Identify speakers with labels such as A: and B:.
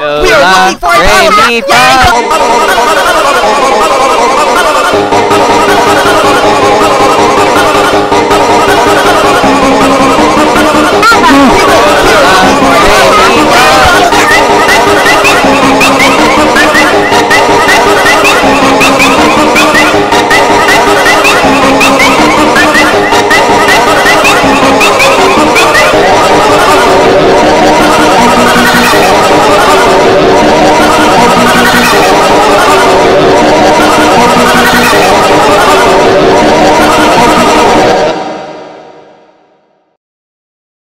A: We are looking for a